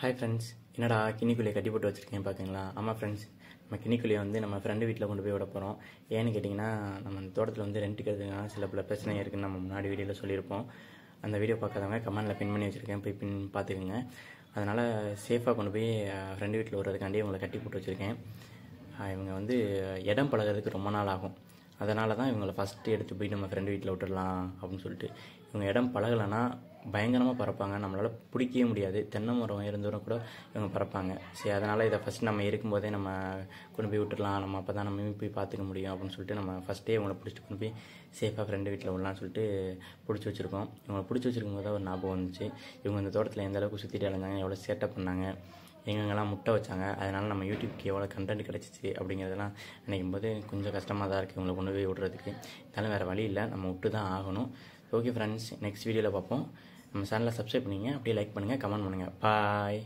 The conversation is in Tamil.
ஹாய் ஃப்ரெண்ட்ஸ் என்னடா கிணிக்குழியை கட்டி போட்டு வச்சுருக்கேன் பார்க்குங்களா ஆமாம் ஃப்ரெண்ட்ஸ் நம்ம கிணிக்குழியை வந்து நம்ம ஃப்ரெண்டு வீட்டில் கொண்டு போய் விட போகிறோம் ஏன்னு கேட்டிங்கன்னா நம்ம தோட்டத்தில் வந்து ரெண்ட்டுக்கு எடுத்துக்கலாம் சில பல பிரச்சனை இருக்குன்னு நம்ம முன்னாடி வீடியோவில் சொல்லியிருப்போம். அந்த வீடியோ பார்க்காதவங்க கமெண்டில் பின் பண்ணி வச்சுருக்கேன். போய் பின் பார்த்துக்குங்க. அதனால் சேஃபாக கொண்டு போய் ஃப்ரெண்டு வீட்டில் விடுறதுக்காண்டி இவங்களை கட்டி போட்டு வச்சுருக்கேன். இவங்க வந்து இடம் பழகுறதுக்கு ரொம்ப நாள் ஆகும். அதனால தான் இவங்களை ஃபஸ்ட்டு எடுத்து போய் நம்ம ஃப்ரெண்டு வீட்டில் விட்டுடலாம் அப்படின்னு சொல்லிட்டு. இவங்க இடம் பழகலைன்னா பயங்கரமாக பறப்பாங்க. நம்மளால் பிடிக்கவே முடியாது. தென்னை மரம் இருந்தவரும் கூட இவங்க பறப்பாங்க. சரி அதனால் இதை ஃபஸ்ட் நம்ம இருக்கும்போதே நம்ம கொண்டு போய் விட்டுடலாம். நம்ம அப்போ தான் நம்ம போய் பார்த்துக்க முடியும் அப்படின்னு சொல்லிட்டு நம்ம ஃபஸ்ட்டே இவங்களை பிடிச்சிட்டு கொண்டு போய் சேஃபாக ஃப்ரெண்டு வீட்டில் விடலான்னு சொல்லிட்டு பிடிச்சி வச்சுருக்கோம். இவங்களை பிடிச்சி வச்சிருக்கும் போது ஒரு ஞாபகம் வந்துச்சு. இவங்க இந்த தோட்டத்தில் எந்த அளவுக்கு சுற்றிட்டு அலைஞ்சாங்க எவ்வளோ சேட்டை பண்ணாங்க எங்கெங்கெல்லாம் முட்டை வச்சாங்க அதனால் நம்ம யூடியூப்க்கு எவ்வளோ கண்டென்ட் கிடச்சிச்சு அப்படிங்கிறதெல்லாம் நினைக்கும் போது கொஞ்சம் கஷ்டமாக தான் இருக்குது இவங்களை கொண்டு போய் விடுறதுக்கு. இருந்தாலும் வேறு வழி இல்லை. நம்ம விட்டு தான் ஆகணும் ஓகே ஃப்ரெண்ட்ஸ் நெக்ஸ்ட் வீடியோவில் பார்ப்போம். நம்ம சேனலை சப்ஸ்கிரைப் பண்ணிங்க அப்படியே லைக் பண்ணுங்கள் கமெண்ட் பண்ணுங்கள் பாய்